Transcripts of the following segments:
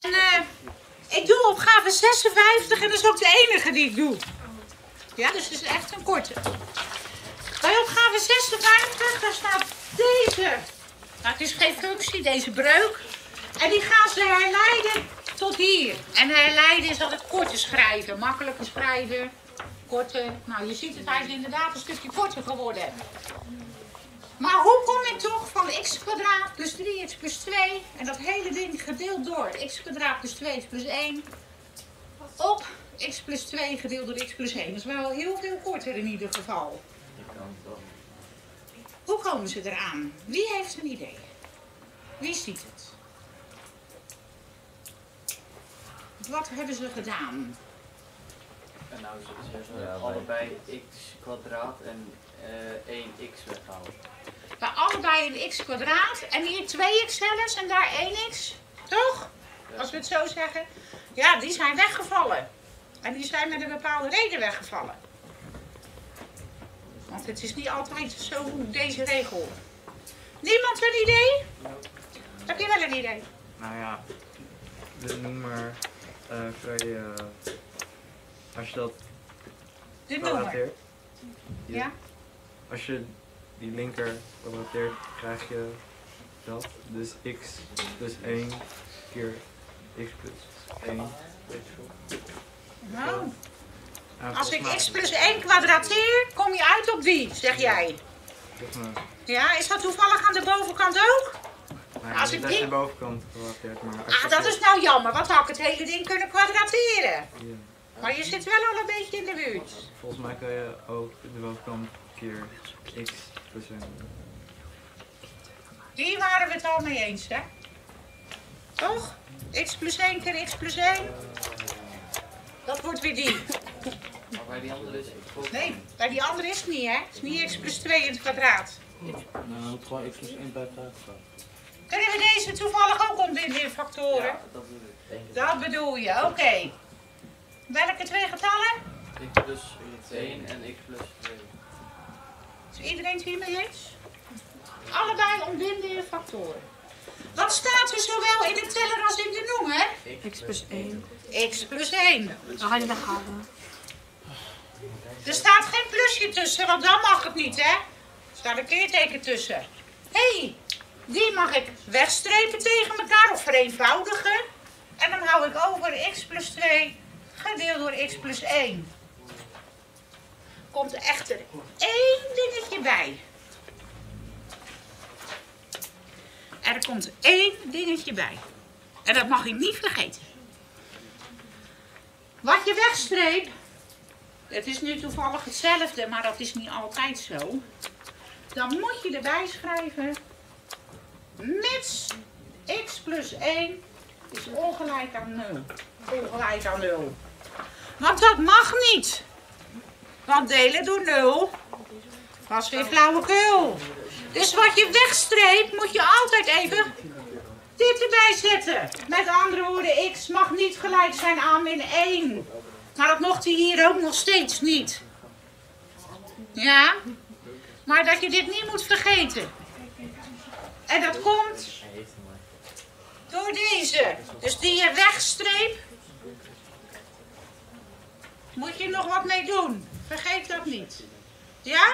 Eh, ik doe opgave 56 en dat is ook de enige die ik doe. Ja, dus het is echt een korte. Bij opgave 56, daar staat deze. Nou, het is geen functie, deze breuk. En die gaan ze herleiden tot hier. En herleiden is altijd korte schrijven. Makkelijke schrijven, korte. Nou, je ziet het, hij is inderdaad een stukje korter geworden. Maar hoe kom ik toch van x kwadraat plus 3x plus 2 en dat hele ding gedeeld door x kwadraat plus 2x plus 1 op x plus 2 gedeeld door x plus 1. Dat is wel heel veel korter in ieder geval. Hoe komen ze eraan? Wie heeft een idee? Wie ziet het? Wat hebben ze gedaan? En nou zullen ze allebei x kwadraat en eh 1x weghalen. Bij allebei een x kwadraat en hier 2x zelfs en daar 1x. Toch? Als we het zo zeggen. Ja, die zijn weggevallen. En die zijn met een bepaalde reden weggevallen. Want het is niet altijd zo deze regel. Niemand een idee? Heb je wel een idee? Nou ja, dus noem maar eh vrij, eh, als je dat Dit Ja? als je die linker kwadrateert, krijg je dat. Dus x plus 1 keer x plus 1. Weet je wel. Nou, Ja, als ik x plus 1 kwadrateer, kom je uit op die, zeg jij. Ja, is dat toevallig aan de bovenkant ook? Ja, Als ik die- de bovenkant kwadrateert, maar Ah, dat is nou jammer, want had ik het hele ding kunnen kwadrateren. Ja. Maar je zit wel al een beetje in de buurt. Volgens mij kan je ook de bovenkant keer x plus 1 doen. Hier waren we het al mee eens, hè? Toch? x plus 1 keer x plus 1. Dat wordt weer die. Maar bij die andere is x Nee, bij die andere is het niet, hè? Het is niet x plus 2 in het kwadraat. Nou, dan moet gewoon x plus 1 bij elkaar staan. Kunnen we deze toevallig ook ombinden in factoren? Ja, dat bedoel ik. Dat bedoel je, oké. Welke twee getallen? x plus 1 en x plus 2. Is iedereen het hiermee eens? Allebei ontbinden in factoren. Wat staat er zowel in de teller als in de noemer? x plus 1. x plus 1. Dan ga je weghalen. Er staat geen plusje tussen, want dan mag het niet, hè? Er staat een keerteken tussen. Hé, hey, die mag ik wegstrepen tegen elkaar of vereenvoudigen. En dan hou ik over x plus 2 gedeeld door x plus 1. Komt er echter één dingetje bij. Er komt één dingetje bij. En dat mag je niet vergeten. Wat je wegstreept, het is nu toevallig hetzelfde, maar dat is niet altijd zo. Dan moet je erbij schrijven, mits x plus 1 is ongelijk aan 0. Ongelijk aan 0. Want dat mag niet. Want delen door 0 was weer flauwekul. Dus wat je wegstreept, moet je altijd even dit erbij zetten. Met andere woorden, x mag niet gelijk zijn aan min 1. Maar dat mocht hij hier ook nog steeds niet. Ja? Maar dat je dit niet moet vergeten. En dat komt door deze. Dus die je wegstreep. Moet je nog wat mee doen. Vergeet dat niet. Ja?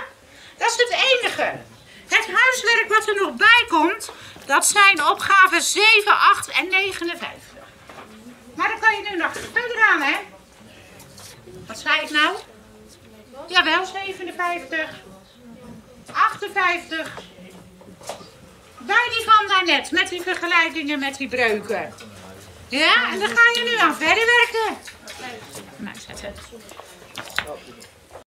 Dat is het enige. Het huiswerk wat er nog bij komt, dat zijn opgaven 7, 8 en 59. Maar dan kan je nu nog verder aan, hè? Wat zei ik nou? Jawel, 57. 58. Bij die van daarnet, met die vergelijkingen met die breuken. Ja, en dan ga je nu aan verder werken. Nou, zet het.